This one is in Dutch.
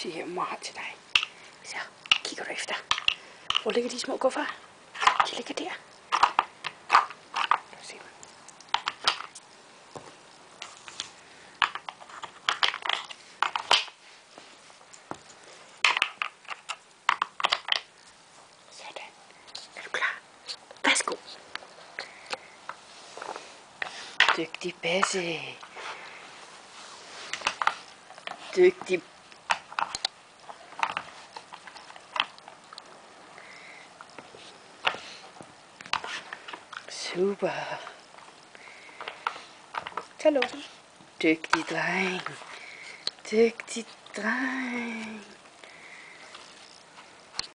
Zie je, maar til dig. Så kigger du efter. Hvor ligger de små kuffer? De ligger der. Lad os se. Sådan. Er Super. Tag låsen. Dygtig dreng. Dygtig dreng.